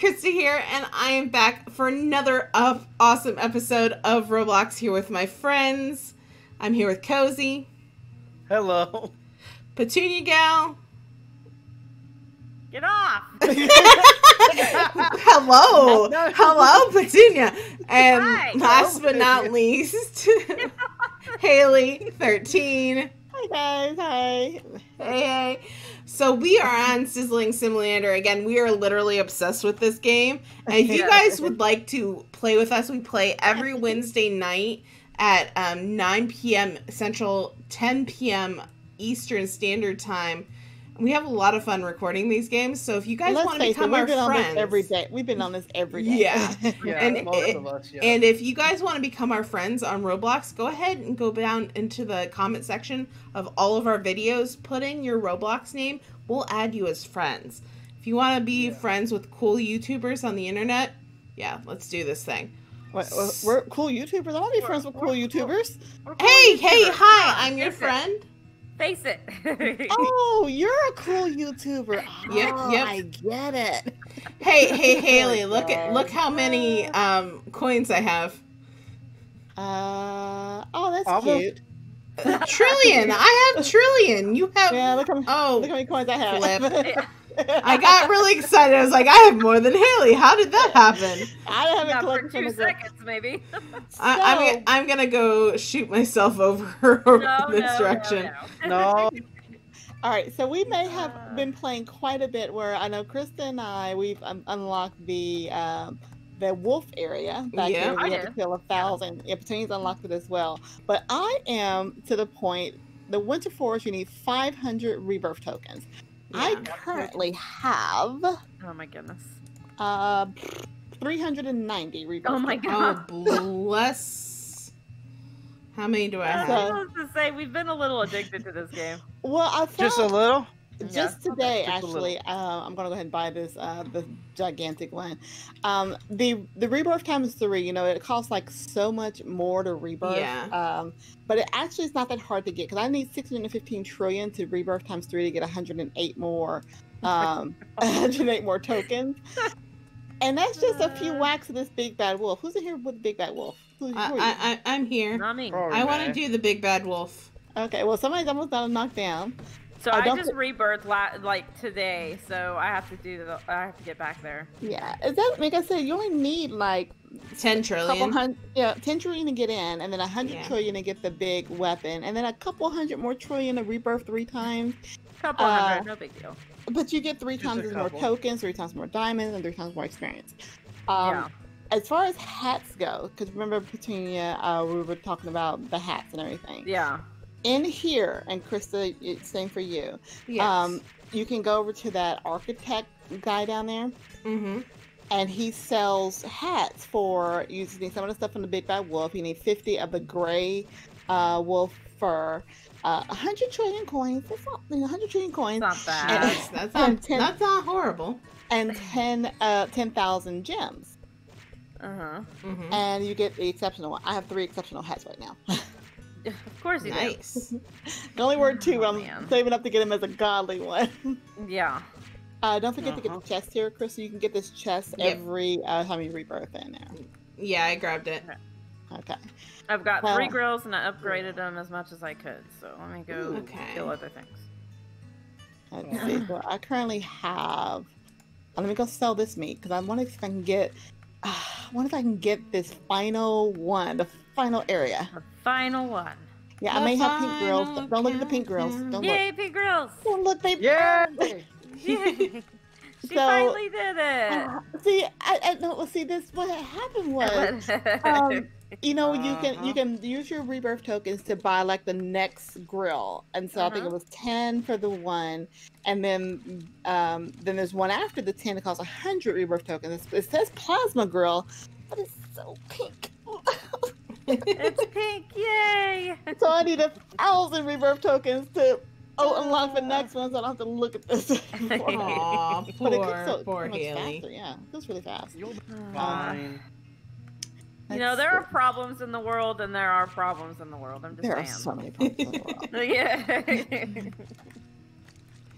Christa here, and I am back for another uh, awesome episode of Roblox here with my friends. I'm here with Cozy, Hello. Petunia Gal, Get off! hello, No. hello, Petunia, and Hi. last but not Hello. least, Haley, 13. Hi guys, hi. Hey, hey. So we are on Sizzling Simulator again. We are literally obsessed with this game. And if you guys would like to play with us, we play every Wednesday night at um, 9 p.m. Central, 10 p.m. Eastern Standard Time. We have a lot of fun recording these games. So if you guys Let's want to face it, become we've our been on friends, this every day. We've been on this every day. Yeah. Yeah, And most it- of us. Yeah. and if you guys want to become our friends on Roblox, go ahead and go down into the comment section of all of our videos. Put in your Roblox name. We'll add you as friends. If you want to be Yeah. friends with cool YouTubers on the internet, yeah, let's do this thing. What- what- we're cool YouTubers. I want to be friends with cool We're- we're cool. YouTubers. We're cool Hey, hey, hi, I'm your friend. Face it. Oh, you're a cool YouTuber. Yep, Oh, yep. I get it. Hey, hey, Oh Haley, my look at look how many um coins I have. Uh, oh, that's Almost- cute. Trillion. I have trillion. You have Yeah, look how, look how Oh, many coins I have. Flip. I got really excited. I was like, I have more than Haley. How did that happen? I haven't yeah, for collected two from the seconds, maybe. I, I'm, So- gonna- I'm gonna go shoot myself over over No, this no, direction. no, no, All right, so we may have Uh. been playing quite a bit. Where I know Christa and I, we've um, unlocked the um, the wolf area. Back Yeah. here, we I had did. to kill a thousand. Yeah, Petunia's unlocked it as well. But I am to the point. The winter forest, you need 500 rebirth tokens. I currently have Oh my goodness. uh 390 rebirth. Oh my god. Oh bless. How many do I I have? So- was supposed to say we've been a little addicted to this game. Well, I found just a little. Just Yeah. today Just actually uh, i'm gonna go ahead and buy this uh the gigantic one um the the rebirth times three you know it costs like so much more to rebirth Yeah. um but it actually is not that hard to get because i need 615 trillion to rebirth times three to get 108 more um 108 more tokens and that's just a few Uh. whacks of this big bad wolf who's in here with the big bad wolf Who, who I, are you? I, I I'm here. Not me. I want to do the big bad wolf. okay well somebody's almost got him knocked down So I I, just thi- rebirthed la- like today, so I have to do the. I have to get back there. yeah is that like i said you only need like Ten couple trillion. hundred, yeah, ten trillion to get in, and then a hundred Yeah. trillion to get the big weapon, and then a couple hundred more trillion to rebirth three times. Couple Uh, hundred, no big deal. But you get three Just times as more tokens, three times more diamonds, and three times more experience. Um, yeah. As far as hats go, because remember Petunia, uh, we were talking about the hats and everything. Yeah. In here, and Christa, it's same for you. Yes. Um, you can go over to that architect guy down there. mm-hmm. and he sells hats for using some of the stuff from the Big Bad Wolf. You need 50 of the gray uh, wolf fur, uh, 100 trillion coins. That's not, I mean, 100 trillion coins, not bad. That's that's not, ten- that's not horrible. and 10 uh, 10,000 gems. Uh huh. Mm-hmm. And you get the exceptional one. I have three exceptional hats right now. Of course you Nice. the only word two, Oh, I'm man. saving up to get him as a godly one. Yeah. Uh, don't forget to get Uh-huh. the chest here, Chris. You can get this chest Yep. every uh, time you rebirth in there. Yeah, I grabbed it. Okay. I've got Well- three grills and I upgraded them as much as I could. So let me go Ooh. Okay. kill other things. Let's see. So I currently have. uh, Let me go sell this meat because I wonder if I can get. Uh, I wonder if I can get this final one, the final area. The final one. Yeah, I may have pink grills. final Don't look at the pink girls. Don't Yay, pig grills! look. Don't look. They. Yeah. Yay! she So- finally did it. Uh, see, I, I no. See, this what happened was. um, you know, you can you Uh-huh. can use your rebirth tokens to buy like the next grill, and so I think it Uh-huh. was ten for the one, and then um, then there's one after the ten that costs hundred rebirth tokens. It says plasma grill, but it's so pink. it's pink, yay! so I need a thousand rebirth tokens to oh unlock the next one, so I don't have to look at this. anymore. Aw, but it poor, goes so poor much Haley. faster. Yeah, it goes really fast. You'll be Uh, fine. You know, there are problems in the world and there are problems in the world. I'm just There are so many problems in the world. yeah.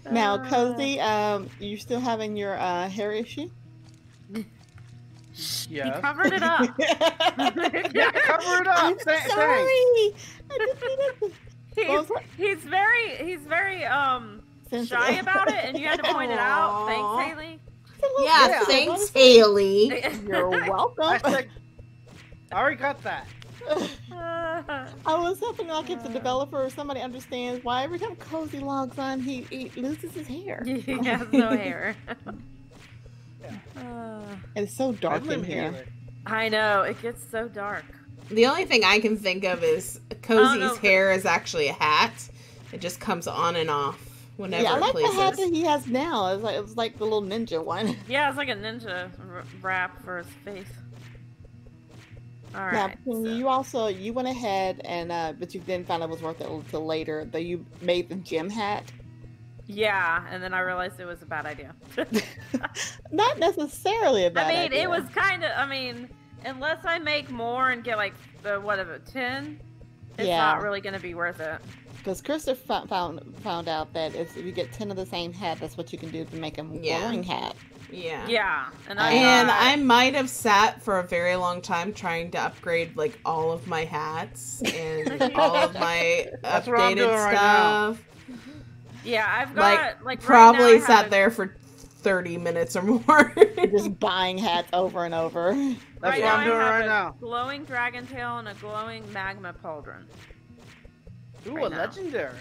Now, Uh, Cozy, um, you still having your uh, hair issue? He Yes. covered it up. Yeah, cover it up. I'm Th- thanks. sorry. I didn't he's, he's very he's very um shy about it, and you had to point it out. Thanks, Haley. Yeah, Yeah. thanks, Haley. You're welcome. I said, I already got that. I was hoping like if the developer or somebody understands why every time Cozy logs on, he, he loses his hair. he has no hair. Yeah. Uh, It's so dark in here. here. I know it gets so dark. The only thing I can think of is Oh, Cozy's hair is actually a hat. It just comes on and off whenever Yeah, I it like the hat that he has now. It's like it's like the little ninja one. Yeah, it's like a ninja r- wrap for his face. All Now, right. Penny, so- you also you went ahead and uh, but you didn't find out it was worth it until later. That you made the gym hat. Yeah, and then I realized it was a bad idea. Not necessarily a bad I mean, idea. it was kind of. I mean, unless I make more and get like the whatever ten, it's Yeah. not really gonna be worth it. because Christopher found found out that if you get ten of the same hat, that's what you can do to make a Yeah. glowing hat. Yeah. Yeah, and I And thought- I might have sat for a very long time trying to upgrade like all of my hats and all of my That's updated doing right stuff. yeah, I've got like, Probably right now sat a- there for 30 minutes or more. Just buying hats over and over. That's right what now I'm I doing have right a now. Glowing dragon tail and a glowing magma pauldron. Ooh, Right a now. legendary.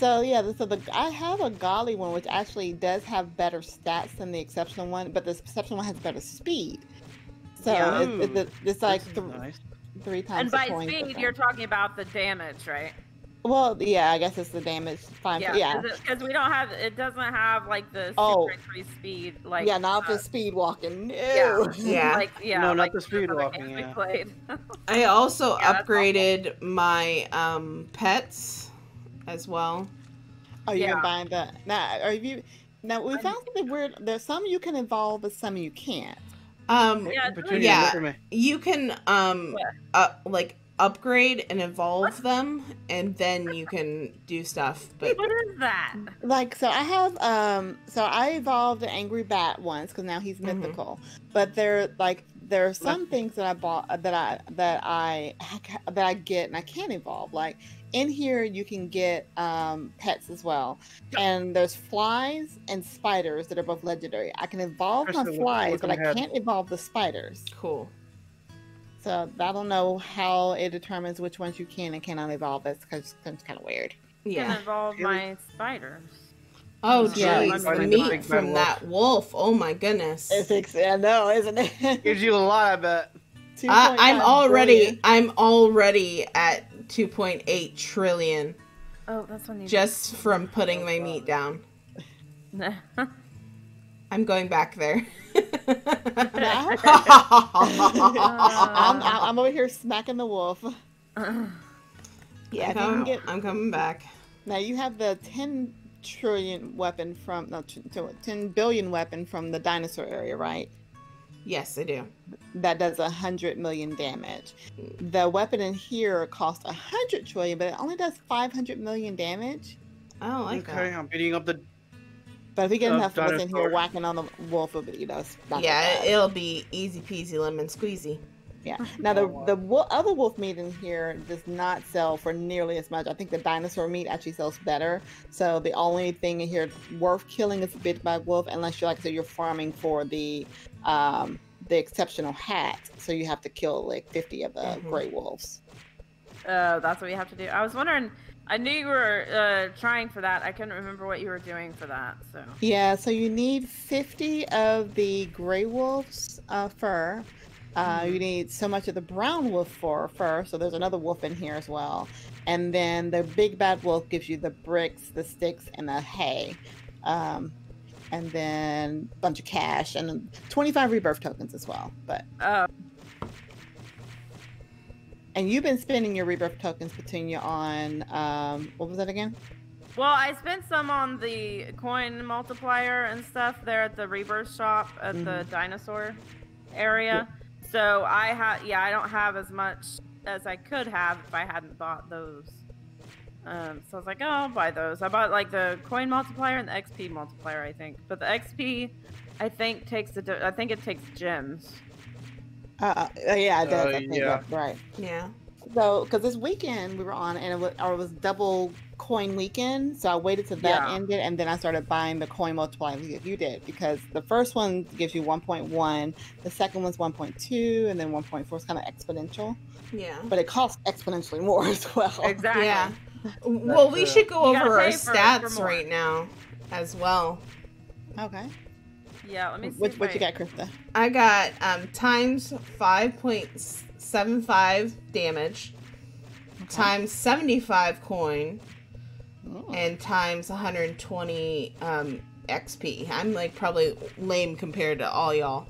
So yeah, so the I have a godly one which actually does have better stats than the exceptional one, but the exceptional one has better speed. So Yeah. it, it, it- it's like This th- nice. three times. And the by speed, of you're talking about the damage, right? well, yeah, I guess it's the damage. Fine, Yeah, yeah, because we don't have it doesn't have like the super Oh. increased speed like yeah, not uh, the speed walking. No. yeah. Yeah. like yeah No, not like the speed walking, yeah. I also Yeah, upgraded my um, pets as well. Oh, you're Yeah. buying the now. Are you? Now we I'm- found something weird. There's some you can evolve, but some you can't. Um, Yeah, Yeah. look at me. you can um, What? uh, like upgrade and evolve them, and then you can do stuff. But what is that? Like so, I have um. So I evolved the angry bat once because now he's Mhm. mythical. But there, like, there are some things that I bought that I that I that I get and I can't evolve. Like in here, you can get um pets as well, and there's flies and spiders that are both legendary. I can evolve my flies, but I ahead. can't evolve the spiders. cool. So I don't know how it determines which ones you can and cannot evolve. That's because it's kind of weird. Can Yeah. involve Really? my spiders. Oh, Yeah, jeez, the meat from wolf. that wolf. Oh my goodness. It's ex- I know, isn't it? Gives you a lot, I bet. I, I'm already. I'm already at 2.8 trillion Oh, that's when you just from putting my meat down. I'm going back there. I'm, I'm, I'm over here smacking the wolf. yeah, I'm, get- I'm coming back. Now you have the 10 trillion weapon from no, t- t- 10 billion weapon from the dinosaur area, right? Yes, I do. That does a hundred million damage. The weapon in here costs a hundred trillion, but it only does 500 million damage. I don't like okay, I'm beating up the. But if we get Of enough of us in here whacking on the wolf, it'll be, you know, it's that. not Yeah, it'll be easy peasy lemon squeezy. Yeah. Now the the other wolf meat in here does not sell for nearly as much. I think the dinosaur meat actually sells better. So the only thing in here worth killing is a bit by wolf, unless you're like I said, you're farming for the um the exceptional hat. So you have to kill like 50 of the Mhm. gray wolves. Oh, that's what you have to do. I was wondering. I knew you were uh, trying for that. I couldn't remember what you were doing for that. So Yeah. So you need 50 of the gray wolves uh, fur. Uh. You need so much of the brown wolf fur, fur. So there's another wolf in here as well. And then the big bad wolf gives you the bricks, the sticks, and the hay. Um, and then a bunch of cash and 25 rebirth tokens as well. But oh, and you've been spending your rebirth tokens Petunia on um, what was that again? well, I spent some on the coin multiplier and stuff there at the rebirth shop at the Mm-hmm. dinosaur area. So I have, yeah, I don't have as much as I could have if I hadn't bought those. Um, so I was like, oh, I'll buy those. I bought like the coin multiplier and the XP multiplier, I think. But the XP, I think takes the. I think it takes gems. Uh, uh, yeah, it does. Uh, I think, yeah. Right. Yeah. So, because this weekend we were on, and it was, or it was double coin weekend, so I waited till that Yeah. ended, and then I started buying the coin multiplier like you did, because the first one gives you 1.1, the second one's 1.2, and then 1.4 is kind of exponential, Yeah. but it costs exponentially more as well. Exactly. Yeah. Well, we should go You over our pay for- for stats more. right now as well. Okay. Yeah. Let me see. What, what I- you got, Christa? I got um, times 5.75 damage, times 75 coin. And times 120 um, XP. I'm like probably lame compared to all y'all.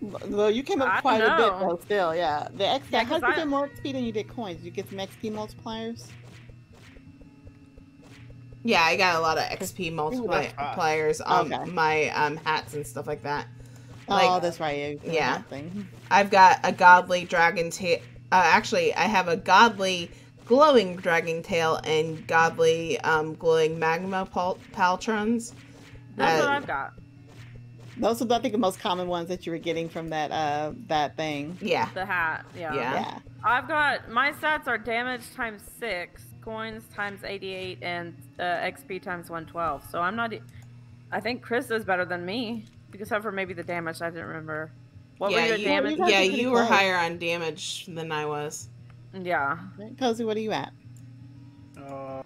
Well, you came I up don't quite a bit though. Still, yeah. The X. Yeah, how 'cause did you I- get more XP than you did coins? Did you get some XP multipliers? Yeah, I got a lot of XP that's fast. multipliers on Okay. my um, hats and stuff like that. oh, Like- that's right. You yeah. that Thing. I've got a godly dragon tail. Uh, actually, I have a godly glowing dragon tail and godly um, glowing magma pal- pauldrons. That's what Uh, I've got. Those are, I think, the most common ones that you were getting from that uh that thing. Yeah. The hat. Yeah. Yeah. Yeah. I've got my stats are damage times six, coins times eighty-eight, and uh, XP times one twelve. So I'm not. I think Chris is better than me, because except for maybe the damage. I didn't remember. What yeah, were your you, damage? guys yeah, you were close. higher on damage than I was. Yeah. Right, Cozy, what are you at? Uh,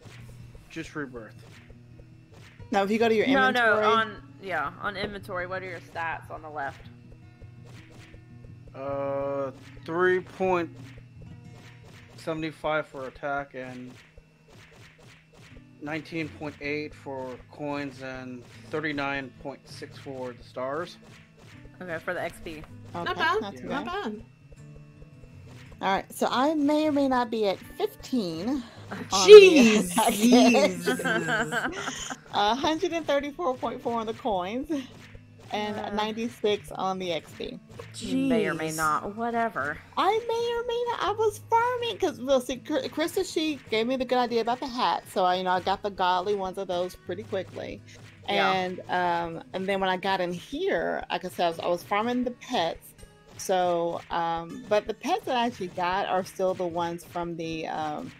just rebirth. Now, if you go to your No, inventory, no. no, On yeah, on inventory. What are your stats on the left? Uh, three point seventy-five for attack and nineteen point eight for coins and thirty-nine point six for the stars. Okay, for the XP. okay, not bad. not too Not bad. Bad. All right, so I may or may not be at 15. on Jeez. Jeez. Uh, 134.4 on the coins and Uh. 96 on the XP. Jeez. May or may not. Whatever. I may or may not. I was farming because well, see, Kr- Christa she gave me the good idea about the hat, so I, you know, I got the godly ones of those pretty quickly, Yeah. and um, and then when I got in here, like I said, I was, I was farming the pets. So, um, but the pets that I actually got are still the ones from the. Um,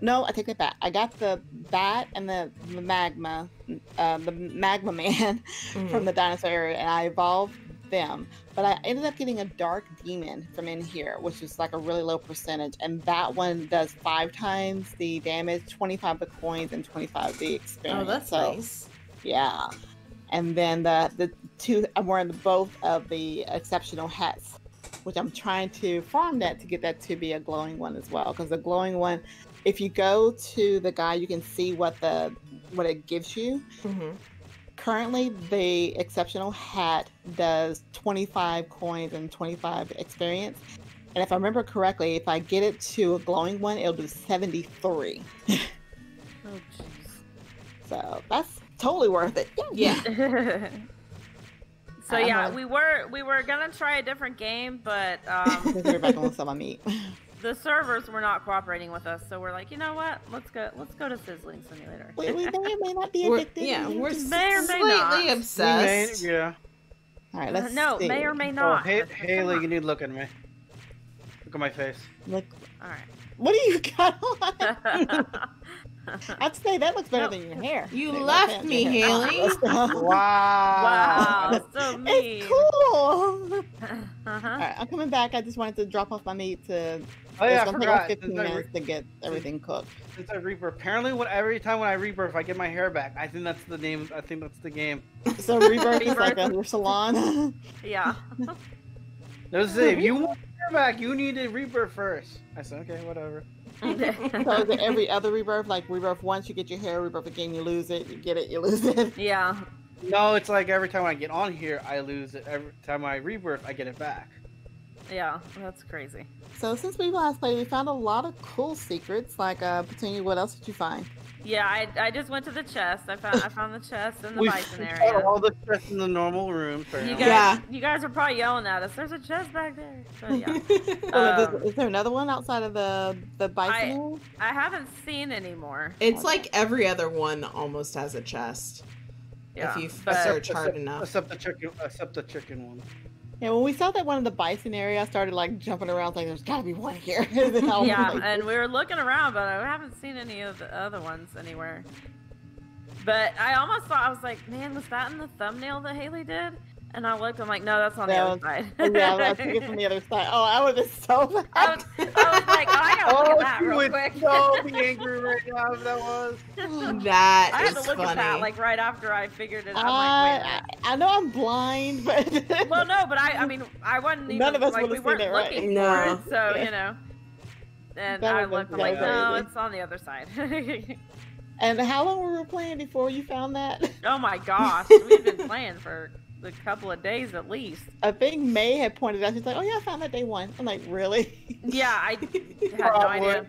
no, I take that back. I got the bat and the, magma, uh, the magma man from Mhm. the dinosaur area, and I evolved them. But I ended up getting a dark demon from in here, which is like a really low percentage, and that one does five times the damage, twenty-five the coins, and twenty-five the experience. Oh, that's so, nice. Yeah, and then the the two I'm wearing the, both of the exceptional hats, which I'm trying to farm that to get that to be a glowing one as well. Because the glowing one, if you go to the guy, you can see what the what it gives you hmm currently the exceptional hat does 25 coins and 25 experience and if i remember correctly if i get it to a glowing one it'll do 73 Oh, jeez. so that's totally worth it Yeah. jeez. so Uh-huh. yeah, we were we were gonna try a different game, but um, because everybody wants some meat the servers were not cooperating with us. So we're like, you know what? Let's go. Let's go to Sizzling Simulator. we, we may or may not be We're, addicted yeah, we're all May or may slightly not. We may- obsessed. yeah. right let's no, see. may or may Oh, not. hey, Come Haley, you need to look at me. Look at my face. Look, All right. what do you got on right. i'd say that looks better No. than your hair You Say, left me. Haley. Wow. wow, so mean. it's cool uh-huh. All right, I'm coming back. I just wanted to drop off my meat to. Oh yeah, it's I forgot. like 15 Since I, minutes to get everything cooked. since I rebirth, apparently, when every time when I rebirth, I get my hair back. I think that's the name. I think that's the game. So rebirth is like a Rebirth. your salon. Yeah. There's if you want your hair back, you need to rebirth first. I said, okay, whatever. so is it every other rebirth? Like rebirth once you get your hair, rebirth again you lose it. You get it, you lose it. yeah. No, it's like every time I get on here, I lose it. Every time I rebirth, I get it back. Yeah. That's crazy. So since we last played, we found a lot of cool secrets. Like uh, Petunia, what else did you find? Yeah, I, I just went to the chest. I found I found the chest in the We bison found area. all the stress in the normal room. You guys, Yeah. you guys are probably yelling at us. There's a chest back there. So yeah, Oh, Um, is, is there another one outside of the the bison? I- I haven't seen any more. it's like every other one almost has a chest. Yeah, if you but- search hard except, enough. Except the chicken. Except the chicken one. Yeah, when we saw that one in the bison area, I started like jumping around, like there's got to be one here. And then I was yeah, like, and we were looking around, but I haven't seen any of the other ones anywhere. But I almost thought I was like, man, was that in the thumbnail that Haley did? And I looked, I'm like, no, that's on the No, other side. yeah, I took it from the other side. Oh, I would have so mad. I was, I was like, oh, I gotta look oh, at that real would quick. so be angry right now if that was. That I had to look funny. at that like right after I figured it. I'm like, I, wait. I, I know I'm blind, but Well, no, but I, I mean, I wasn't even None of us like we weren't seen it, right? looking No. for it, so Yeah. you know. And That I looked, I'm like, no, crazy. it's on the other side. and how long were we playing before you found that? oh my gosh, we've been playing for a couple of days at least. I think May had pointed out. She's like, "Oh yeah, I found that day one." I'm like, "Really?" Yeah, I had no idea.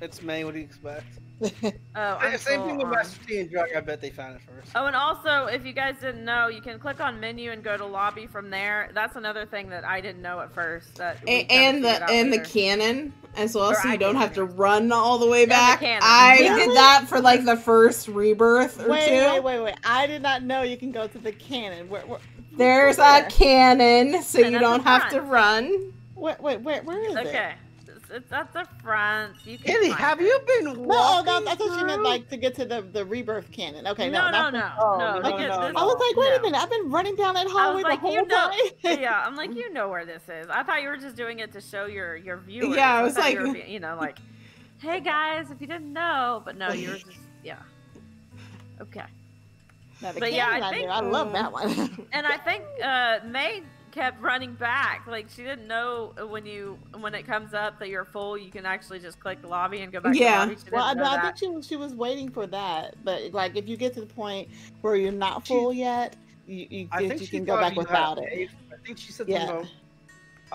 It's May. What do you expect? Oh, I'm Same so thing with on. Master T and Drug. I bet they found it first. Oh, and also, if you guys didn't know, you can click on menu and go to lobby from there. That's another thing that I didn't know at first. That we and the out and the cannon as well, Or so I you don't have to run all the way back. cannon. I Really? did that for like the first rebirth or wait, two. wait, wait, wait! I did not know you can go to the cannon. Where, where, There's where? a cannon, so And you don't have to run. Wait, wait, wait where is it? Okay, it's, it's at the front. You can. Haley, have it. you been No, oh, walking no, I thought you meant like to get to the the rebirth cannon. Okay, no, no, no, no, Oh, no. no, look no, no, I was like, wait a minute! I've been running down that hallway like, the whole you know, time. yeah, I'm like, you know where this is. I thought you were just doing it to show your your viewers. Yeah, I was thought you like- were you know, like, hey guys, if you didn't know, but no, you were just, yeah. Okay. Now, the But yeah, I I, think- knew. I love that one. And I think uh, May kept running back. Like she didn't know when you when it comes up that you're full, you can actually just click lobby and go back Yeah. to lobby. Well, I, know I think she was she was waiting for that. But like, if you get to the point where you're not She- full yet, you you, I you think she can go back without it. pay- I think she said Yeah. about,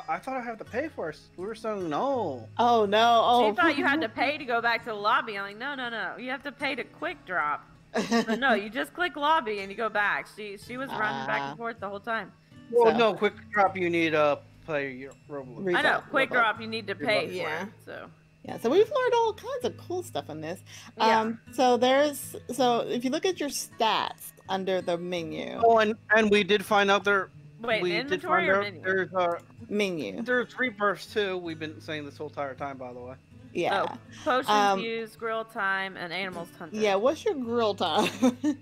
I, I thought I had to pay for it. We were saying no. Oh no! Oh, She thought you had to pay to go back to the lobby. I'm like, no, no, no. You have to pay to quick drop. But no, you just click lobby and you go back. She she was running back Ah. and forth the whole time. Well, So- no, quick drop. You need a play your Roblox. Re- I know, quick Reebok. drop. You need to pay for Yeah. it. So Yeah, so we've learned all kinds of cool stuff in this. Yeah. Um, so there's so if you look at your stats under the menu, Oh, and and we did find out there. wait, we did inventory find or out menu? there's uh menu, there's rebirths too. We've been saying this whole entire time, by the way. yeah, Oh, potions Um, used, grill time, and animals hunted. yeah. What's your grill time?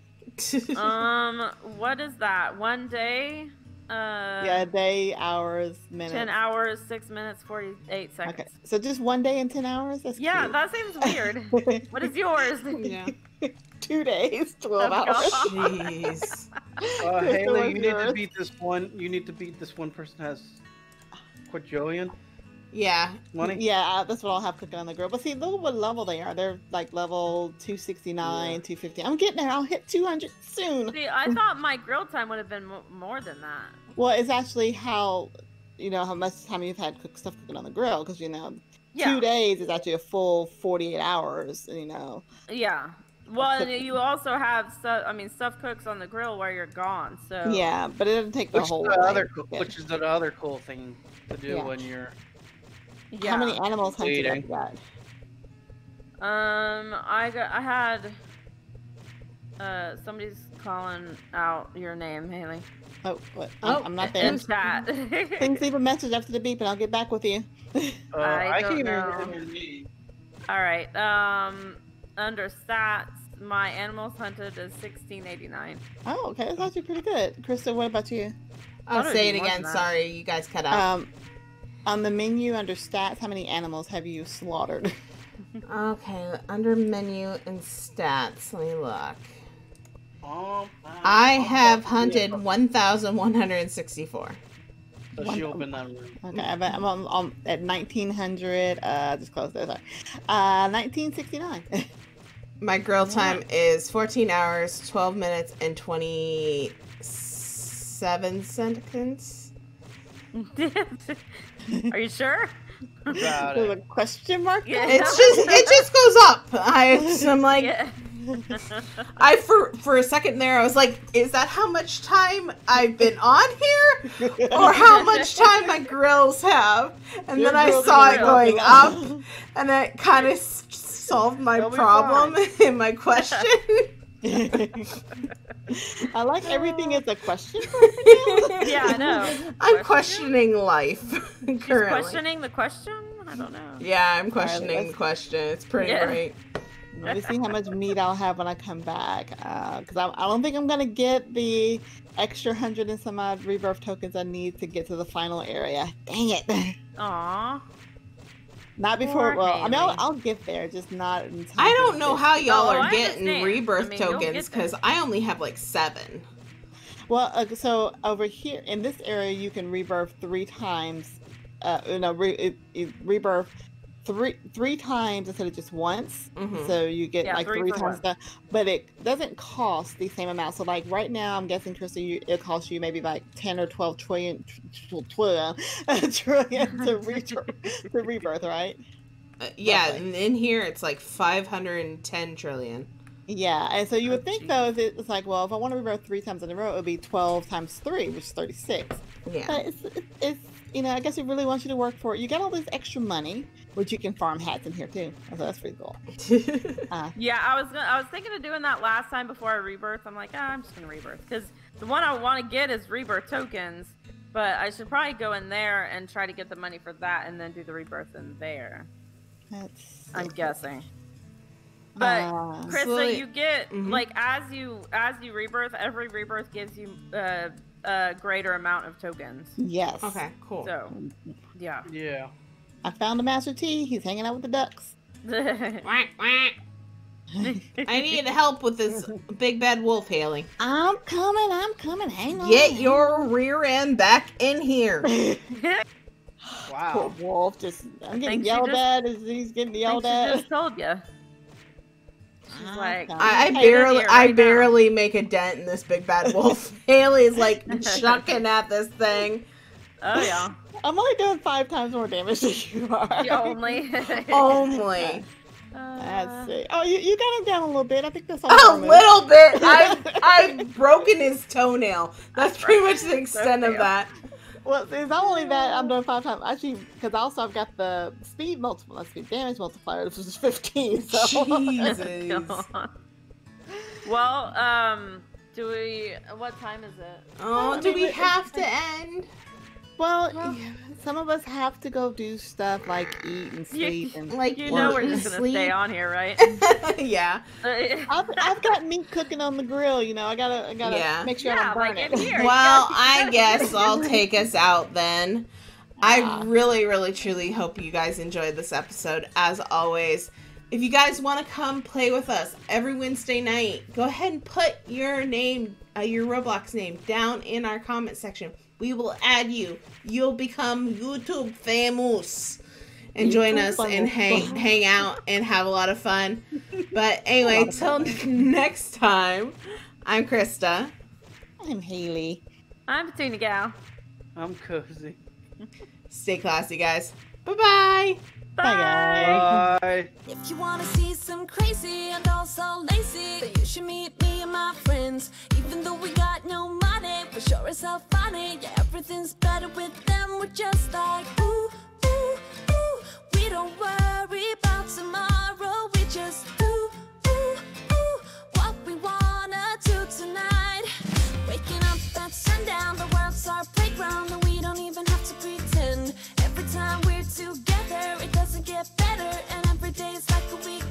Um, what is that? One day? Uh, yeah, day, hours, minutes. 10 hours, 6 minutes, 48 seconds. Okay, so just one day and ten hours. That's Yeah, cute. that seems weird. what is yours? yeah. two days, twelve Oh, hours. Jeez. Uh, Haley, what's you need to beat this one. You need to beat this one person has quadrillion Yeah. money. Yeah, uh, that's what I'll have cooking on the grill. But see, look what level they are. They're like level 269, Yeah. 250. I'm getting there. I'll hit 200 soon. See, I thought my grill time would have been more than that. Well, it's actually how, you know, how much time you've had cook stuff cooking on the grill. Because, you know, Yeah. two days is actually a full 48 hours, you know. Yeah. Well, and you also have stuff. I mean, stuff cooks on the grill while you're gone. So Yeah, but it doesn't take the Which is whole the day other, to cool, cook it. which is the other cool thing to do Yeah. when you're. Yeah. How many animals hunted Waiting. have you got? Um, I got. I had. Uh, somebody's calling out your name, Haley. Oh, what? I'm, Oh, I'm not there. In chat. Please leave a message after the beep and I'll get back with you. Uh, I can don't even know. hear All right. Um, under stats, my animals hunted is 1689. Oh, okay. That's actually pretty good. Christa, what about you? I'll Thought it say it again. Sorry, you guys cut out. Um, on the menu under stats, how many animals have you slaughtered? okay, under menu and stats, let me look. Um, I I'll have hunted 1,164. So she opened that room. Okay, I'm, I'm on, on, at 1900. Uh, just close there. Sorry. Uh, 1969. My grill time is 14 hours, 12 minutes, and 27 seconds. Are you sure? About There's a it. question mark. Yeah. It's just it just goes up. I I'm like yeah. I for for a second there I was like, is that how much time I've been on here, or how much time my grills have? And Your then I saw it going up, and it kind of s- solved my They'll problem in my question. I like everything uh. is a question. yeah, I know. I'm questioning life She's currently. questioning the question? I don't know. Yeah, I'm questioning let's- the question. It's pretty Yeah. great. Let me see how much meat I'll have when I come back. Uh, because I, I don't think I'm gonna get the extra hundred and some odd rebirth tokens I need to get to the final area. Dang it! Aw. Not before. Poor Well, I mean, I'll, I'll get there, just not in time. I don't know how y'all Oh, are I getting rebirth I mean, tokens because I only have like seven. Well, uh, so over here in this area, you can rebirth three times. Uh, no, re- it, it, rebirth three three times instead of just once. Mhm. So you get Yeah, like three three, times the, but it doesn't cost the same amount. So like right now, I'm guessing Christa, you, it costs you maybe like ten or twelve trillion, tw- trillion to, re- to rebirth, right? Uh, yeah, Roughly. and in here it's like 510 trillion. Yeah, and so you would Oh, think geez. though, if it's like, well, if I want to rebirth three times in a row, it would be twelve times three, which is thirty-six. Yeah. But it's, it's, it's you know, I guess it really wants you to work for it. You get all this extra money, which you can farm hats in here too. So that's pretty cool. Uh, Yeah, I was gonna, I was thinking of doing that last time before I rebirth. I'm like, ah, I'm just gonna rebirth because the one I want to get is rebirth tokens, but I should probably go in there and try to get the money for that and then do the rebirth in there. that's I'm guessing. But uh, Christa, Slowly- you get Mhm. like as you as you rebirth, every rebirth gives you uh, a greater amount of tokens. yes. okay, cool. So yeah. Yeah. I found a Master T. He's hanging out with the ducks. Quack, quack. I need help with this big bad wolf, Haley. I'm coming. I'm coming. Hang on. Get your rear end back in here. Poor Wow. wolf. Just I'm getting think she yelled just- at. As he's getting yelled think she at. just told you. She's I'm like. I, I barely, here, I now. barely make a dent in this big bad wolf. Haley's like chucking at this thing. Oh yeah, I'm only doing five times more damage than you are. the only. Only Let's Uh, see. Oh, you, you got him down a little bit. I think that's all. a little bit. I've, I've broken his toenail. That's pretty much the extent of that. Well, it's not only that I'm doing five times. Actually, because also I've got the speed multiple, not speed damage multiplier, which is 15. So Jesus. Well, um, do we? What time is it? Oh, I do mean, we it- have to end? Well, Well- some of us have to go do stuff like eat and sleep and Like You know we're just gonna stay on here, right? yeah. I've, I've got meat cooking on the grill. You know, I gotta I gotta Yeah. make sure I Yeah, don't burn like it. here. Well, I guess I'll take us out then. I really, really, truly hope you guys enjoyed this episode. As always, if you guys want to come play with us every Wednesday night, go ahead and put your name, uh, your Roblox name, down in our comment section. We will add you. You'll become YouTube famous. And join YouTube us and hang hang out and have a lot of fun. But anyway, till next time, I'm Christa. I'm Haley. I'm Petunia Gal. I'm cozy. Stay classy, guys. Bye bye. Bye. guys. Bye. If you wanna see some crazy and also lazy, then you should meet me and my friends. Even though we got no money, for sure as hell, funny. Yeah, everything's better with them. We're just like, ooh, ooh, ooh. We don't worry about tomorrow. We just do, ooh, ooh. What we wanna do tonight. Waking up at sundown The world's our playground And we don't even have to pretend. Every time we're together It doesn't get better And every day's like a week.